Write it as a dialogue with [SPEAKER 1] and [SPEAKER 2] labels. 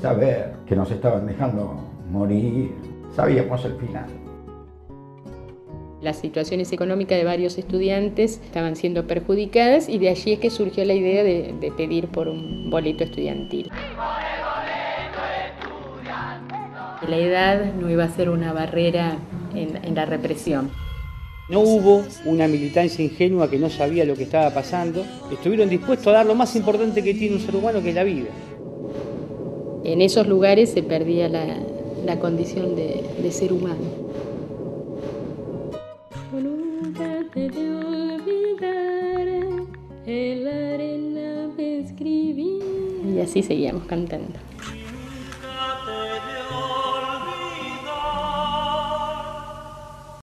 [SPEAKER 1] saber que nos estaban dejando morir, sabíamos el final.
[SPEAKER 2] Las situaciones económicas de varios estudiantes estaban siendo perjudicadas y de allí es que surgió la idea de, pedir por un boleto estudiantil. La edad no iba a ser una barrera en la represión.
[SPEAKER 3] No hubo una militancia ingenua que no sabía lo que estaba pasando. Estuvieron dispuestos a dar lo más importante que tiene un ser humano, que es la vida.
[SPEAKER 2] En esos lugares se perdía la, condición de, ser humano. Y así seguíamos cantando.